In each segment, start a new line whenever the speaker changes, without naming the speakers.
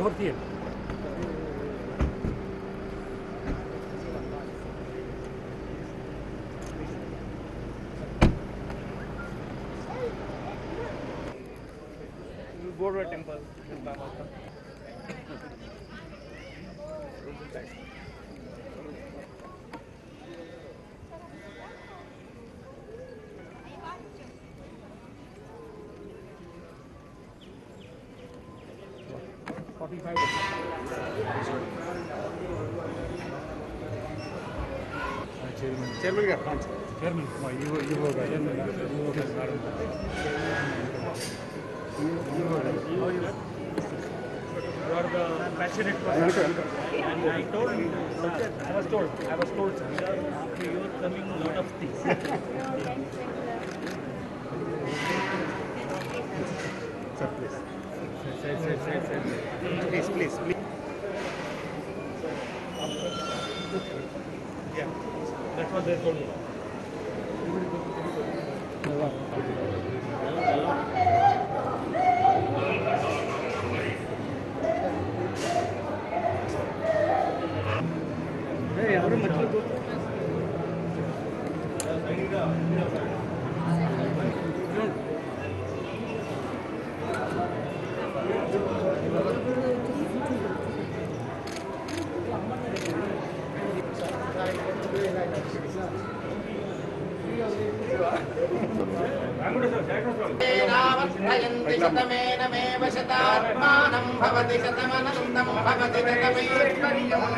Doğru değil. Borwa temple.
Chairman का पाँच chairman You are the passionate person, and I told, sir, I was told, I was told, sir, after your coming, lot of things.
Please, please, please.
Yeah, that was their goal. Hey,
how do you
नावर्धयन्ति शतमेनमेव शतात्मानं भवति शतमनन्दं भवति शतमैश्वर्यम्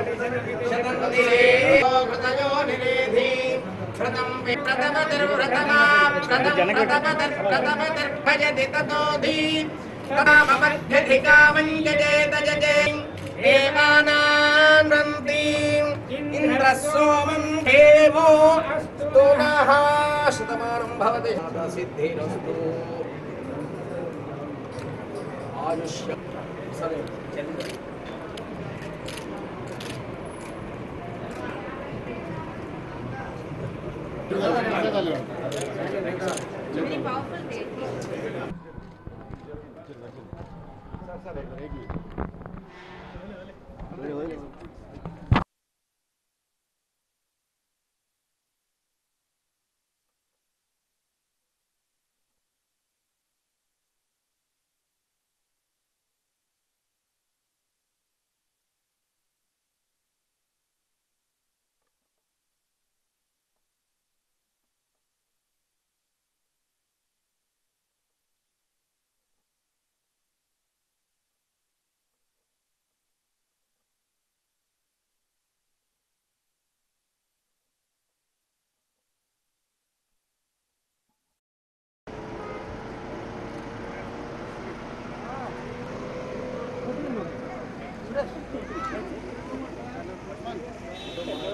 कृतयो निरेधि व्रतं प्रथमतिर्व्रतमा व्रतं प्रथमतिर्भजति ततोधि तदा भवद्ध्यधिकामं यजेत जजे एवानान्वन्ति इन्द्रः सोमं देवो स्तु नः शतमानं भवति। सिद्धिरस्तु। आयुष्य।
powerful day.